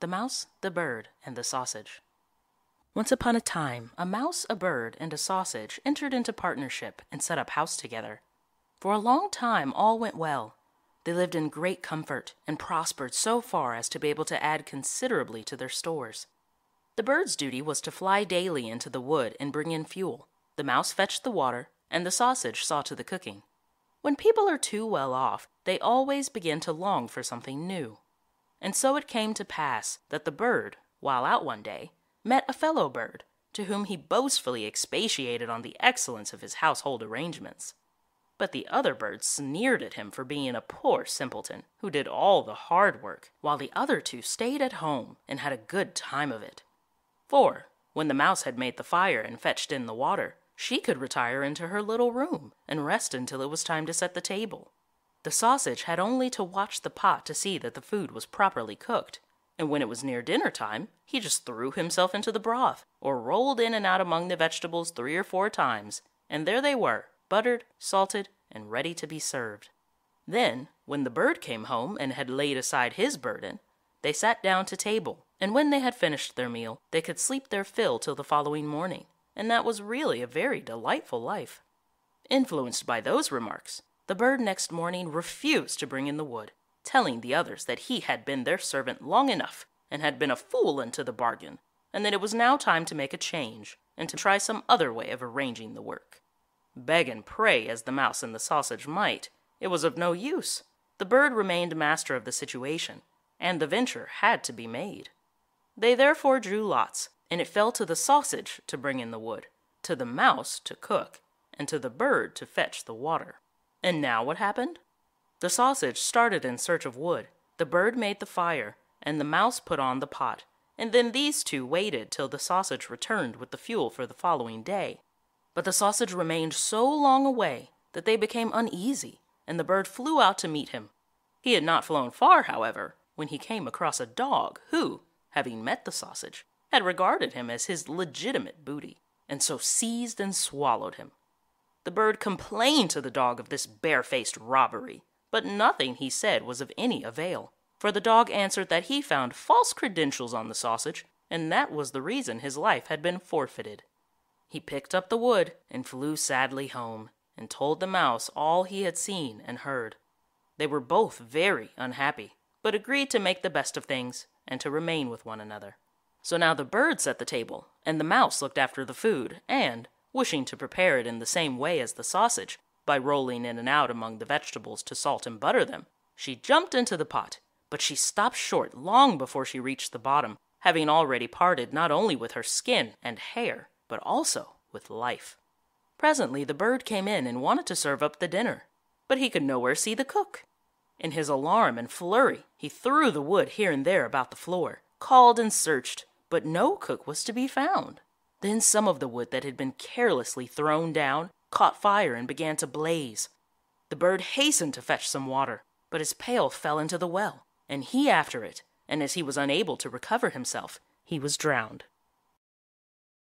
The Mouse, the Bird, and the Sausage. Once upon a time, a mouse, a bird, and a sausage entered into partnership and set up house together. For a long time, all went well. They lived in great comfort and prospered so far as to be able to add considerably to their stores. The bird's duty was to fly daily into the wood and bring in fuel. The mouse fetched the water, and the sausage saw to the cooking. When people are too well off, they always begin to long for something new. And so it came to pass that the bird, while out one day, met a fellow bird, to whom he boastfully expatiated on the excellence of his household arrangements. But the other bird sneered at him for being a poor simpleton who did all the hard work, while the other two stayed at home and had a good time of it. For, when the mouse had made the fire and fetched in the water, she could retire into her little room and rest until it was time to set the table. The sausage had only to watch the pot to see that the food was properly cooked, and when it was near dinner time, he just threw himself into the broth, or rolled in and out among the vegetables three or four times, and there they were, buttered, salted, and ready to be served. Then, when the bird came home and had laid aside his burden, they sat down to table, and when they had finished their meal, they could sleep their fill till the following morning, and that was really a very delightful life. Influenced by those remarks, the bird next morning refused to bring in the wood, telling the others that he had been their servant long enough and had been a fool into the bargain, and that it was now time to make a change and to try some other way of arranging the work. Beg and pray as the mouse and the sausage might, it was of no use. The bird remained master of the situation, and the venture had to be made. They therefore drew lots, and it fell to the sausage to bring in the wood, to the mouse to cook, and to the bird to fetch the water. And now what happened? The sausage started in search of wood, the bird made the fire, and the mouse put on the pot, and then these two waited till the sausage returned with the fuel for the following day. But the sausage remained so long away that they became uneasy, and the bird flew out to meet him. He had not flown far, however, when he came across a dog who, having met the sausage, had regarded him as his legitimate booty, and so seized and swallowed him. The bird complained to the dog of this barefaced robbery, but nothing he said was of any avail, for the dog answered that he found false credentials on the sausage, and that was the reason his life had been forfeited. He picked up the wood and flew sadly home, and told the mouse all he had seen and heard. They were both very unhappy, but agreed to make the best of things and to remain with one another. So now the bird set the table, and the mouse looked after the food, and, wishing to prepare it in the same way as the sausage, by rolling in and out among the vegetables to salt and butter them, she jumped into the pot, but she stopped short long before she reached the bottom, having already parted not only with her skin and hair, but also with life. Presently the bird came in and wanted to serve up the dinner, but he could nowhere see the cook. In his alarm and flurry, he threw the wood here and there about the floor, called and searched, but no cook was to be found. Then some of the wood that had been carelessly thrown down caught fire and began to blaze. The bird hastened to fetch some water, but his pail fell into the well, and he after it, and as he was unable to recover himself, he was drowned.